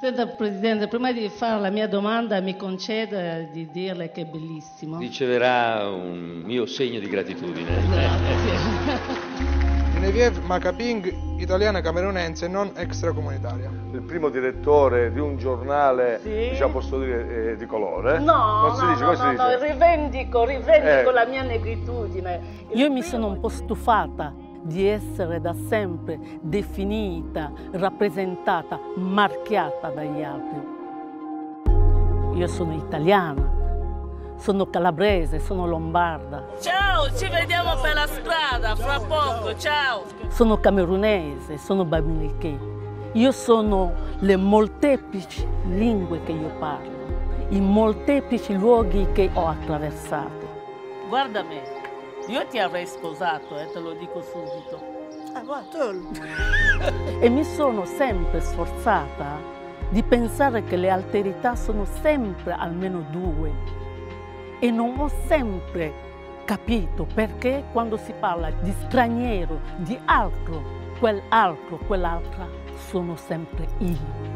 Senta Presidente, prima di fare la mia domanda mi conceda di dirle che è bellissimo. Riceverà un mio segno di gratitudine. Genevieve Macaping, italiana camerunense non extracomunitaria. Il primo direttore di un giornale, Sì. diciamo, posso dire, eh, di colore. No, non si no, dice, no, come si no, dice? no, rivendico, rivendico Eh. la mia negritudine. Il Io mi sono un po' stufata di essere da sempre definita, rappresentata, marchiata dagli altri. Io sono italiana, sono calabrese, sono lombarda, Ciao, ci vediamo per la strada fra poco, ciao. sono camerunese, sono bamiliche. Io sono le molteplici lingue che io parlo, i molteplici luoghi che ho attraversato. Guarda me, io ti avrei sposato, eh, te lo dico subito. E mi sono sempre sforzata di pensare che le alterità sono sempre almeno due e non ho sempre capito perché quando si parla di straniero, di altro, quell'altro, quell'altra, sono sempre io.